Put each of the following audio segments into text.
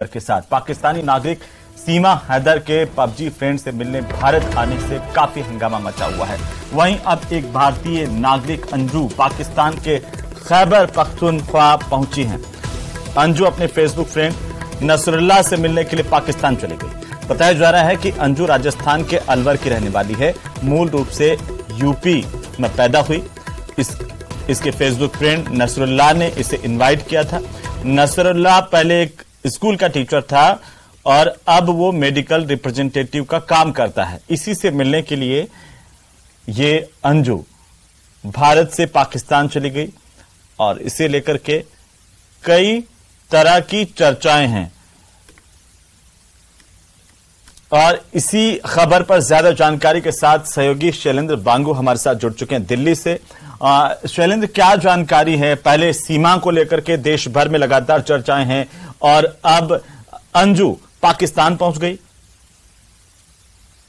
के साथ। पाकिस्तानी नागरिक सीमा हैदर के पबजी फ्रेंड से मिलने भारत आने से काफ़ी हंगामा मचा हुआ है। वहीं अब एक भारतीय नागरिक अंजू पाकिस्तान के खैबर पख्तूनख्वा पहुँची हैं। अंजू अपने फेसबुक फ्रेंड नसरुल्लाह से मिलने के लिए पाकिस्तान चली गई बताया जा रहा है कि अंजू राजस्थान के अलवर की रहने वाली है। मूल रूप से यूपी में पैदा हुई। इस, इसके फेसबुक फ्रेंड नसरुल्लाह ने इसे इनवाइट किया था। नसरुल्ला पहले एक स्कूल का टीचर था और अब वो मेडिकल रिप्रेजेंटेटिव का काम करता है। इसी से मिलने के लिए ये अंजू भारत से पाकिस्तान चली गई और इसे लेकर के कई तरह की चर्चाएँ हैं। और इसी खबर पर ज़्यादा जानकारी के साथ सहयोगी शैलेंद्र बांगू हमारे साथ जुड़ चुके हैं दिल्ली से। शैलेंद्र, क्या जानकारी है? पहले सीमा को लेकर के देश भर में लगातार चर्चाएँ हैं। और अब अंजू पाकिस्तान पहुँच गई।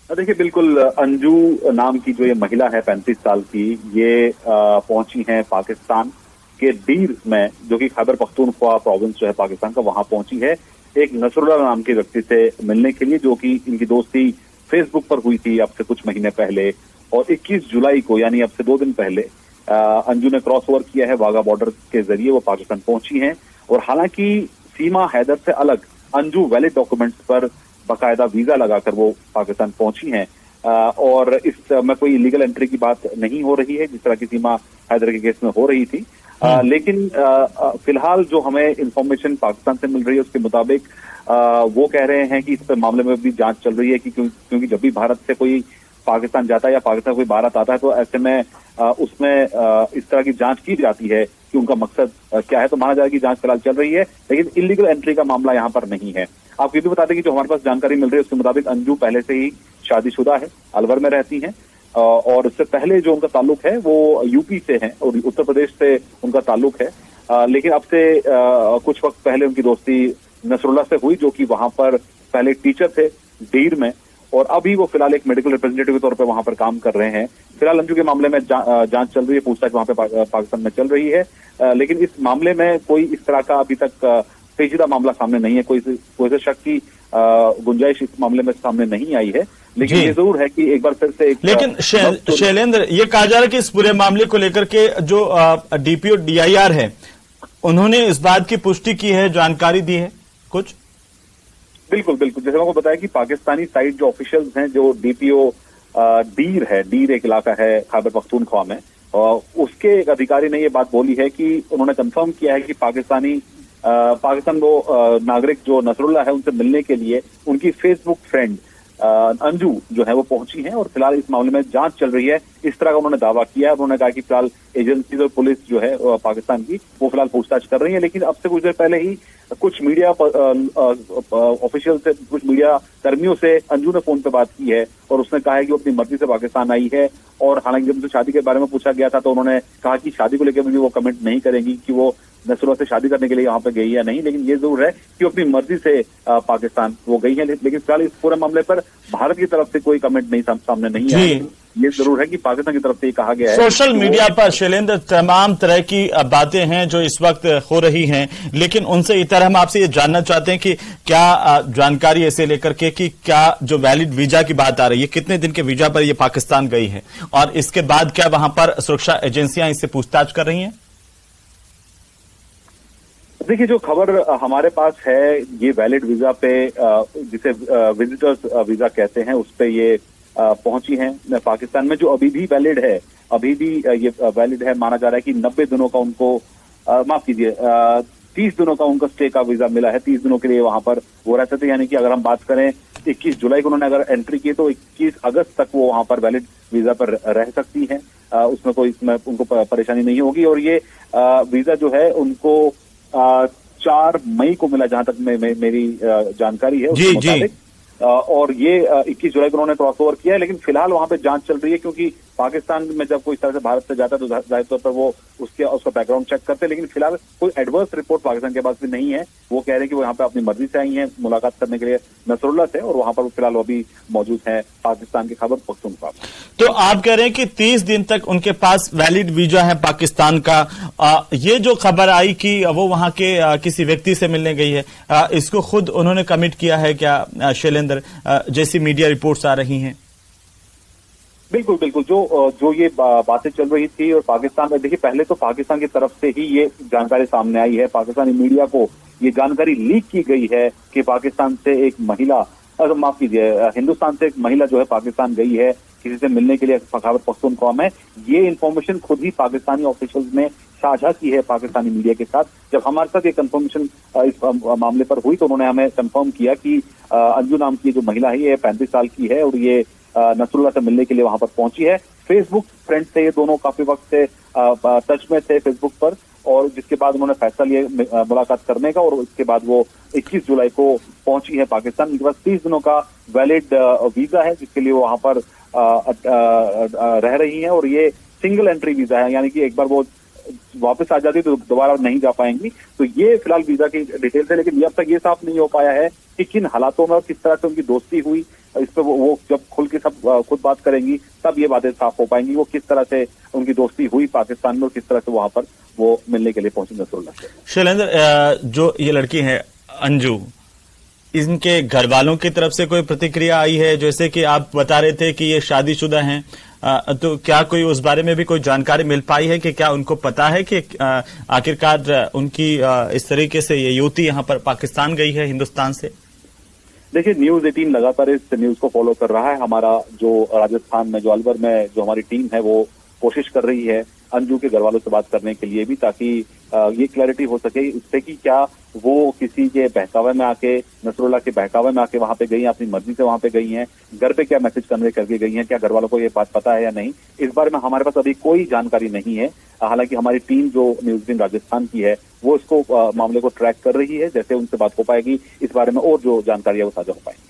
देखिए, बिल्कुल, अंजू नाम की जो ये महिला है पैंतीस साल की, ये पहुँची है पाकिस्तान के डीर में, जो कि खैबर पख्तूनख्वा प्रोविंस जो है पाकिस्तान का, वहाँ पहुँची है। एक नसरुल्ला नाम के व्यक्ति से मिलने के लिए, जो कि इनकी दोस्ती फेसबुक पर हुई थी अब से कुछ महीने पहले, और 21 जुलाई को, यानी अब से दो दिन पहले अंजू ने क्रॉस ओवर किया है वाघा बॉर्डर के ज़रिए, वो पाकिस्तान पहुँची हैं। और हालाँकि सीमा हैदर से अलग अंजू वैलिड डॉक्यूमेंट्स पर बाकायदा वीज़ा लगाकर वो पाकिस्तान पहुँची हैं। और इस में कोई इलीगल एंट्री की बात नहीं हो रही है जिस तरह की सीमा हैदर के केस में हो रही थी। आ, हम्म। लेकिन फ़िलहाल जो हमें इंफॉर्मेशन पाकिस्तान से मिल रही है उसके मुताबिक वो कह रहे हैं कि इस मामले में भी जाँच चल रही है कि क्यों, क्योंकि जब भी भारत से कोई पाकिस्तान जाता है या पाकिस्तान कोई भारत आता है तो ऐसे में उसमें इस तरह की जाँच की जाती है। कि उनका मकसद क्या है तो माना जाए कि जाँच फ़िलहाल चल रही है, लेकिन इलीगल एंट्री का मामला यहाँ पर नहीं है। आप ये भी बता दें कि जो हमारे पास जानकारी मिल रही है, उसके मुताबिक अंजू पहले से ही शादीशुदा है, अलवर में रहती हैं। और उससे पहले जो उनका ताल्लुक है, वो यूपी से है और उत्तर प्रदेश से उनका ताल्लुक है। लेकिन अब से कुछ वक्त पहले उनकी दोस्ती नसरुल्ला से हुई, जो कि वहाँ पर पहले टीचर थे, डीर में। और अभी वो फ़िलहाल एक मेडिकल रिप्रेजेंटेटिव के तौर पर वहाँ पर काम कर रहे हैं। फ़िलहाल अंजू के मामले में जा, जाँच चल रही है पूछताछ वहाँ पे पा, पाकिस्तान में चल रही है। लेकिन इस मामले में कोई इस तरह का अभी तक पेचीदा मामला सामने नहीं है। कोई कोई से शक की गुंजाइश इस मामले में सामने नहीं आई है। लेकिन ये ज़रूर है कि एक बार फिर से एक लेकिन शैलेंद्र ये कहा जा रहा है कि इस पूरे मामले को लेकर के जो डीपीओ डीआईआर है उन्होंने इस बात की पुष्टि की है जानकारी दी है कुछ? बिल्कुल बिल्कुल। जैसे आपको बताया कि पाकिस्तानी साइड जो ऑफिशियल्स हैं, जो डीपीओ डीर है, डीर एक इलाका है, खाबर पख्तूनख्वा में और उसके एक अधिकारी ने ये बात बोली है कि उन्होंने कंफर्म किया है कि पाकिस्तानी पाकिस्तान वो नागरिक जो नसरुल्ला है, उनसे मिलने के लिए उनकी फेसबुक फ्रेंड अंजू जो है वो पहुँची है और फ़िलहाल इस मामले में जाँच चल रही है। इस तरह का उन्होंने दावा किया है। उन्होंने कहा कि फ़िलहाल एजेंसी और पुलिस जो है पाकिस्तान की वो फ़िलहाल पूछताछ कर रही है, लेकिन अब से कुछ देर पहले ही कुछ मीडिया ऑफिशियल से, कुछ मीडिया कर्मियों से अंजू ने फ़ोन पे बात की है और उसने कहा है कि वो अपनी मर्ज़ी से पाकिस्तान आई है और हालाँकि जब उनसे शादी के बारे में पूछा गया था तो उन्होंने कहा कि शादी को लेकर भी वो कमेंट नहीं करेंगी कि वो नसरुल्ला से शादी करने के लिए यहाँ पे गई या नहीं, लेकिन ये ज़रूर है कि वो अपनी मर्ज़ी से पाकिस्तान, वो गई है। लेकिन फ़िलहाल इस पूरे मामले पर भारत की तरफ़ से कोई कमेंट नहीं सामने नहीं है ये ज़रूर है कि पाकिस्तान की तरफ़ से कहा गया है। सोशल मीडिया पर शैलेंद्र तमाम तरह की बातें हैं जो इस वक्त हो रही हैं लेकिन उनसे इतर हम आपसे ये जानना चाहते हैं कि क्या जानकारी ऐसे लेकर के कि क्या जो वैलिड वीज़ा की बात आ रही है कितने दिन के वीज़ा पर ये पाकिस्तान गई है? और इसके बाद क्या वहाँ पर सुरक्षा एजेंसियाँ इससे पूछताछ कर रही हैं? देखिए जो खबर हमारे पास है ये वैलिड वीज़ा पे जिसे विजिटर्स वीज़ा कहते हैं उस पर ये पहुँची हैं पाकिस्तान में जो अभी भी वैलिड है अभी भी ये वैलिड है माना जा रहा है कि नब्बे दिनों का उनको माफ़ कीजिए तीस दिनों का उनका स्टे का वीज़ा मिला है तीस दिनों के लिए वहाँ पर वो रहते थे। यानी कि अगर हम बात करें इक्कीस जुलाई को उन्होंने अगर एंट्री की तो इक्कीस अगस्त तक वो वहाँ पर वैलिड वीज़ा पर रह सकती हैं। उसमें कोई इसमें उनको परेशानी नहीं होगी। और ये वीज़ा जो है उनको चार मई को मिला जहाँ तक मे, मे, मेरी जानकारी है जी जी। और ये 21 जुलाई को उन्होंने क्रॉस ओवर किया है, लेकिन फ़िलहाल वहाँ पे जाँच चल रही है क्योंकि पाकिस्तान में जब कोई इस तरह से भारत से जाता है तो ज़ाहिर तौर पर वो उसके, उसका बैकग्राउंड चेक करते हैं, लेकिन फ़िलहाल कोई एडवर्स रिपोर्ट पाकिस्तान के पास भी नहीं है। वो कह रहे हैं कि वो यहाँ पे अपनी मर्ज़ी से आई हैं, मुलाकात करने के लिए नसरुल्ला से, और वहाँ पर फ़िलहाल वो अभी मौजूद है पाकिस्तान की खबर पख्तूनख्वा तो आप कह रहे हैं कि तीस दिन तक उनके पास वैलिड वीज़ा है पाकिस्तान का। ये जो खबर आई कि वो वहाँ के किसी व्यक्ति से मिलने गई है इसको खुद उन्होंने कमिट किया है क्या शैलेंद्र? जैसी मीडिया रिपोर्ट्स आ रही हैं। बिल्कुल बिल्कुल। जो जो ये बातें चल रही थी और पाकिस्तान में, देखिए, पहले तो पाकिस्तान की तरफ़ से ही ये जानकारी सामने आई है। पाकिस्तानी मीडिया को ये जानकारी लीक की गई है कि पाकिस्तान से एक महिला माफ़ कीजिए हिंदुस्तान से एक महिला जो है पाकिस्तान गई है, किसी से मिलने के लिए खबर पख्तूनख्वा है। ये इन्फॉर्मेशन खुद ही पाकिस्तानी ऑफिशियल्स ने साझा की है पाकिस्तानी मीडिया के साथ। जब हमारे साथ ये कंफर्मेशन इस मामले पर हुई तो उन्होंने हमें कंफर्म किया कि अंजू नाम की जो महिला है, ये पैंतीस साल की है और ये नसरुल्ला से मिलने के लिए वहाँ पर पहुँची है। फेसबुक फ्रेंड से ये दोनों, काफ़ी वक्त से टच में थे फेसबुक पर, और जिसके बाद उन्होंने फैसला लिया मुलाकात करने का, और उसके बाद वो 21 जुलाई को पहुँची है पाकिस्तान। उनके पास तीस दिनों का वैलिड वीज़ा है, जिसके लिए वो वहाँ पर रह रही हैं, और ये सिंगल एंट्री वीज़ा है। यानी कि एक बार वो वापस आ जाती तो दोबारा नहीं जा पाएँगी। तो ये फ़िलहाल वीज़ा की डिटेल्स है, लेकिन अब तक ये साफ़ नहीं हो पाया है कि किन हालातों में और किस तरह से उनकी दोस्ती हुई। इस पर वो, जब खुल के सब खुद बात करेंगी तब ये बातें साफ़ हो पाएँगी वो किस तरह से उनकी दोस्ती हुई पाकिस्तान में और किस तरह से वहाँ पर वो मिलने के लिए पहुँची नसरुल्ला शैलेंद्र जो ये लड़की है अंजू इनके घर वालों की तरफ़ से कोई प्रतिक्रिया आई है? जैसे कि आप बता रहे थे कि ये शादीशुदा हैं तो क्या कोई उस बारे में भी कोई जानकारी मिल पाई है कि क्या उनको पता है कि आखिरकार उनकी इस तरीके से ये युवती यहाँ पर पाकिस्तान गई है हिंदुस्तान से? देखिए न्यूज़ एटीन लगातार इस न्यूज़ को फॉलो कर रहा है। हमारा जो राजस्थान में, जो अलवर में जो हमारी टीम है, वो कोशिश कर रही है अंजू के घर वालों से बात करने के लिए भी ताकि ये क्लैरिटी हो सके उससे कि क्या वो किसी के बहकावे में आके, नसरुल्ला के बहकावे में आके वहाँ पे गई हैं, अपनी मर्ज़ी से वहाँ पे गई हैं, घर पे क्या मैसेज कन्वे करके गई हैं, क्या घर वालों को ये बात पता है या नहीं, इस बारे में हमारे पास अभी कोई जानकारी नहीं है। हालाँकि हमारी टीम जो न्यूज़ दिन राजस्थान की है वो इसको मामले को ट्रैक कर रही है, जैसे उनसे बात हो पाएगी, इस बारे में और जो जानकारी है वो साझा हो पाएगी।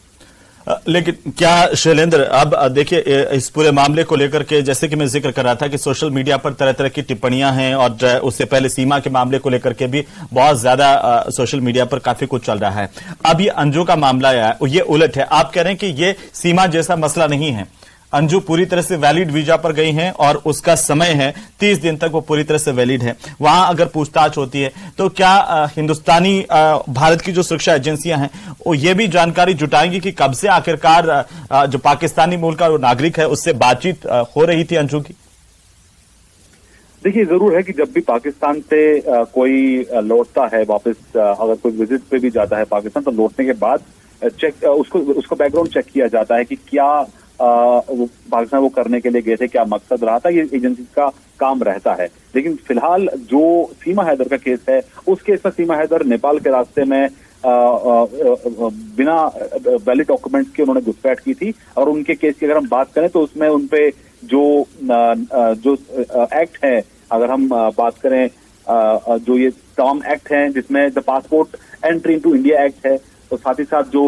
लेकिन क्या शैलेंद्र, अब देखिए इस पूरे मामले को लेकर के, जैसे कि मैं ज़िक्र कर रहा था कि सोशल मीडिया पर तरह तरह की टिप्पणियाँ हैं और उससे पहले सीमा के मामले को लेकर के भी बहुत ज़्यादा सोशल मीडिया पर काफ़ी कुछ चल रहा है। अब ये अंजू का मामला है, ये उलट है। आप कह रहे हैं कि ये सीमा जैसा मसला नहीं है। अंजू पूरी तरह से वैलिड वीज़ा पर गई हैं और उसका समय है, तीस दिन तक वो पूरी तरह से वैलिड है। वहाँ अगर पूछताछ होती है तो क्या हिंदुस्तानी भारत की जो सुरक्षा एजेंसियाँ हैं, वो ये भी जानकारी जुटाएँगी कि कब से आखिरकार जो पाकिस्तानी मूल का नागरिक है, उससे बातचीत हो रही थी अंजू की? देखिए, ज़रूर है कि जब भी पाकिस्तान से कोई लौटता है वापस अगर कोई विज़िट पे भी जाता है पाकिस्तान तो लौटने के बाद चेक उसको उसको बैकग्राउंड चेक किया जाता है कि क्या पाकिस्तान वो करने के लिए गए थे क्या मकसद रहा था? ये एजेंसी का काम रहता है। लेकिन फ़िलहाल जो सीमा हैदर का केस है उस केस में सीमा हैदर नेपाल के रास्ते में आ, आ, आ, बिना वैलिड डॉक्यूमेंट्स के उन्होंने घुसपैठ की थी। और उनके केस की अगर हम बात करें तो उसमें उनपे जो जो एक्ट है अगर हम बात करें जो ये तमाम एक्ट है जिसमें the passport entry into India act है तो साथ ही साथ जो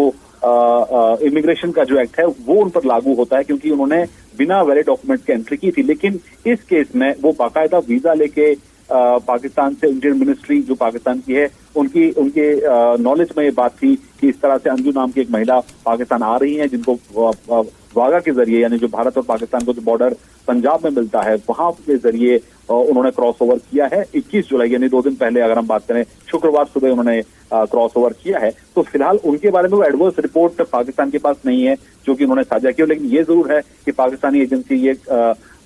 इमिग्रेशन का जो एक्ट है, वो उन पर लागू होता है क्योंकि उन्होंने बिना वैलिड डॉक्यूमेंट की एंट्री की थी। लेकिन इस केस में वो बाकायदा वीज़ा लेके पाकिस्तान से इंडियन मिनिस्ट्री जो पाकिस्तान की है, उनकी, उनके नॉलेज में ये बात थी कि इस तरह से अंजू नाम की एक महिला पाकिस्तान आ रही है, जिनको वागा के ज़रिए, यानी जो भारत और पाकिस्तान को जो बॉर्डर पंजाब में मिलता है, वहाँ के ज़रिए उन्होंने क्रॉस ओवर किया है। 21 जुलाई, यानी दो दिन पहले अगर हम बात करें, शुक्रवार सुबह उन्होंने क्रॉस ओवर किया है। तो फ़िलहाल उनके बारे में वो एडवर्स रिपोर्ट पाकिस्तान के पास नहीं है, जो कि उन्होंने साझा किया। लेकिन ये ज़रूर है कि पाकिस्तानी एजेंसी ये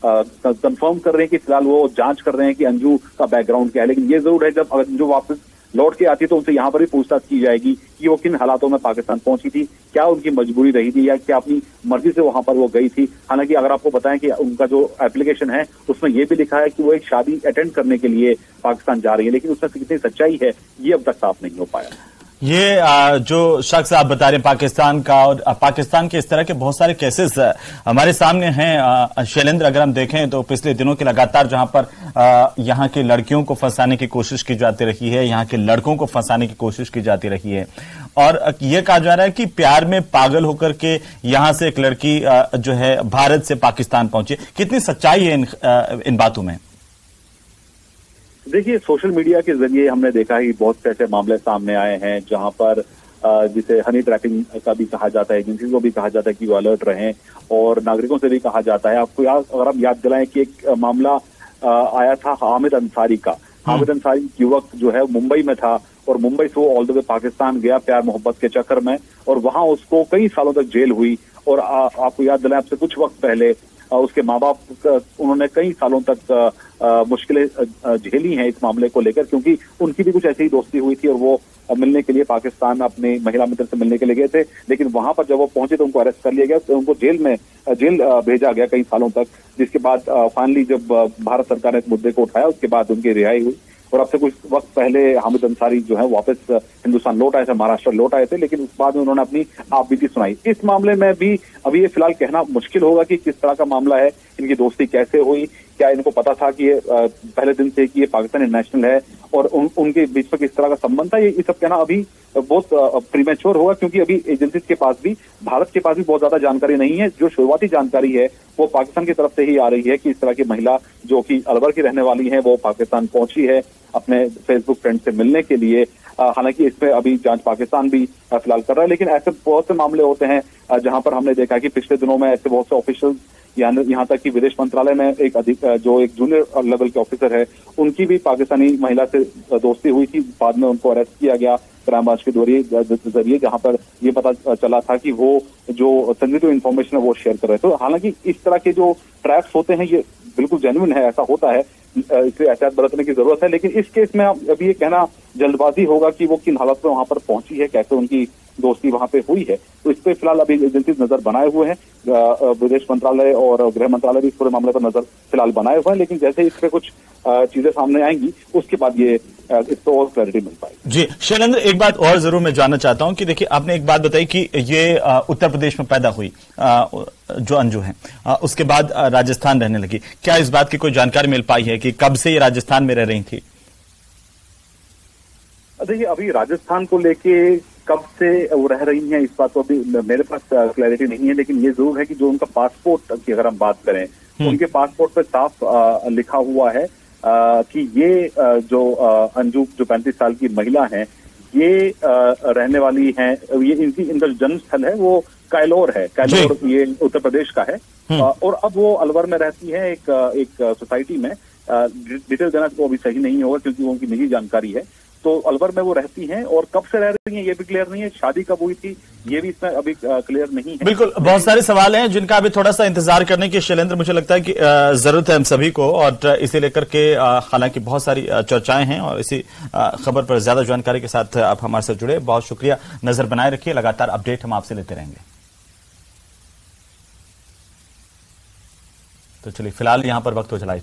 कंफर्म कर रहे हैं कि फ़िलहाल वो जाँच कर रहे हैं कि अंजू का बैकग्राउंड क्या है। लेकिन ये ज़रूर है जब अंजू वापस लौट के आती तो उनसे यहाँ पर भी पूछताछ की जाएगी कि वो किन हालातों में पाकिस्तान पहुँची थी, क्या उनकी मजबूरी रही थी या क्या अपनी मर्ज़ी से वहाँ पर वो गई थी। हालाँकि अगर आपको बताएँ कि उनका जो एप्लीकेशन है, उसमें यह भी लिखा है कि वो एक शादी अटेंड करने के लिए पाकिस्तान जा रही है, लेकिन उसमें कितनी सच्चाई है, ये अब तक साफ़ नहीं हो पाया। ये जो शख्स आप बता रहे हैं पाकिस्तान का और पाकिस्तान के इस तरह के बहुत सारे केसेस हमारे सामने हैं शैलेंद्र अगर हम देखें तो पिछले दिनों के लगातार जहाँ पर यहाँ की लड़कियों को फंसाने की कोशिश की जाती रही है यहाँ के लड़कों को फंसाने की कोशिश की जाती रही है। और ये कहा जा रहा है कि प्यार में पागल होकर के यहाँ से एक लड़की जो है भारत से पाकिस्तान पहुँची। कितनी सच्चाई है इन, इन बातों में? देखिए सोशल मीडिया के ज़रिए हमने देखा है कि बहुत से ऐसे मामले सामने आए हैं जहाँ पर जिसे हनी ट्रैपिंग का भी कहा जाता है एजेंसी को भी कहा जाता है कि वो अलर्ट रहें और नागरिकों से भी कहा जाता है आपको याद अगर आप याद दिलाएँ कि एक मामला आया था हामिद अंसारी का हम्म। हामिद अंसारी युवक जो है मुंबई में था और मुंबई से वो ऑल द वे पाकिस्तान गया प्यार मोहब्बत के चक्कर में और वहाँ उसको कई सालों तक जेल हुई और आ, आपको याद दिलाएँ आपसे कुछ वक्त पहले उसके माँ बाप उन्होंने कई सालों तक मुश्किलें झेली हैं इस मामले को लेकर, क्योंकि उनकी भी कुछ ऐसी ही दोस्ती हुई थी और वो मिलने के लिए पाकिस्तान अपने महिला मित्र से मिलने के लिए गए थे, लेकिन वहाँ पर जब वो पहुँचे तो उनको अरेस्ट कर लिया गया तो उनको जेल में जेल भेजा गया कई सालों तक, जिसके बाद फाइनली जब भारत सरकार ने इस मुद्दे को उठाया, उसके बाद उनकी रिहाई हुई। और अब से कुछ वक्त पहले हामिद अंसारी जो है वापस हिंदुस्तान लौट आए थे, महाराष्ट्र लौट आए थे, लेकिन उस बाद में उन्होंने अपनी आप बीती सुनाई। इस मामले में भी अभी ये फ़िलहाल कहना मुश्किल होगा कि किस तरह का मामला है, इनकी दोस्ती कैसे हुई, क्या इनको पता था कि ये पहले दिन से कि ये पाकिस्तानी नेशनल है और उन, उनके बीच में किस तरह का संबंध था ये सब कहना अभी बहुत प्रीमेच्योर होगा क्योंकि अभी एजेंसी के पास भी भारत के पास भी बहुत ज़्यादा जानकारी नहीं है। जो शुरुआती जानकारी है वो पाकिस्तान की तरफ़ से ही आ रही है कि इस तरह की महिला जो कि अलवर की रहने वाली है वो पाकिस्तान पहुँची है अपने फेसबुक फ्रेंड से मिलने के लिए। हालाँकि इसमें अभी जाँच पाकिस्तान भी फ़िलहाल कर रहा है लेकिन ऐसे बहुत से मामले होते हैं जहाँ पर हमने देखा कि पिछले दिनों में ऐसे बहुत से ऑफिशियल यहाँ तक कि विदेश मंत्रालय में एक अधिक जो एक जूनियर लेवल के ऑफिसर है, उनकी भी पाकिस्तानी महिला से दोस्ती हुई थी। बाद में उनको अरेस्ट किया गया क्राइम ब्रांच के ज़रिए जहाँ पर ये पता चला था कि वो जो सेंसिटिव इन्फॉर्मेशन है, वो शेयर कर रहे थे। तो हालाँकि इस तरह के जो ट्रैप्स होते हैं, ये बिल्कुल जेन्युन है, ऐसा होता है। इसलिए एहतियात बरतने की ज़रूरत है। लेकिन इस केस में अभी ये कहना जल्दबाजी होगा कि वो किन हालत में वहाँ पर पहुँची है, कैसे उनकी दोस्ती वहाँ पे हुई है। तो इस पर फ़िलहाल अभी एजेंसी नज़र बनाए हुए हैं। विदेश मंत्रालय और गृह मंत्रालय भी इस पूरे मामले पर नज़र फ़िलहाल बनाए हुए हैं। लेकिन जैसे इस पर कुछ चीज़ें सामने आएँगी उसके बाद ये इस पर और क्लैरिटी मिल पाएगी। जी शैलेंद्र एक बात और ज़रूर मैं जानना चाहता हूँ कि देखिए आपने एक बात बताई कि ये उत्तर प्रदेश में पैदा हुई जो अंजू है। उसके बाद राजस्थान रहने लगी। क्या इस बात की कोई जानकारी मिल पाई है कि कब से ये राजस्थान में रह रही थी? देखिए अभी राजस्थान को लेके कब से वो रह रही हैं इस बात को अभी मेरे पास क्लैरिटी नहीं है लेकिन ये ज़रूर है कि जो उनका पासपोर्ट की अगर हम बात करें तो उनके पासपोर्ट पर साफ़ लिखा हुआ है कि ये जो अंजू जो पैंतीस साल की महिला है ये रहने वाली हैं ये इनकी इनका जो जन्म स्थल है वो कैलोर है कैलोर ये उत्तर प्रदेश का है। हम्म। और अब वो अलवर में रहती है एक एक सोसाइटी में डिटेल देना तो अभी सही नहीं होगा क्योंकि वो उनकी निजी जानकारी है। तो अलवर में वो रहती हैं और कब से रह रही हैं, ये भी क्लियर नहीं है। शादी कब हुई थी, ये भी इसमें अभी क्लियर नहीं है। बिल्कुल, बहुत सारे सवाल हैं जिनका अभी थोड़ा सा इंतज़ार करने की शैलेंद्र, मुझे लगता है कि ज़रूरत है हम सभी को और इसे लेकर के हालाँकि बहुत सारी चर्चाएँ हैं और इसी खबर पर ज़्यादा जानकारी के साथ आप हमारे साथ जुड़े। बहुत शुक्रिया। नज़र बनाए रखिए, लगातार अपडेट हम आपसे लेते रहेंगे। तो चलिए, फ़िलहाल यहाँ पर वक्त हो चला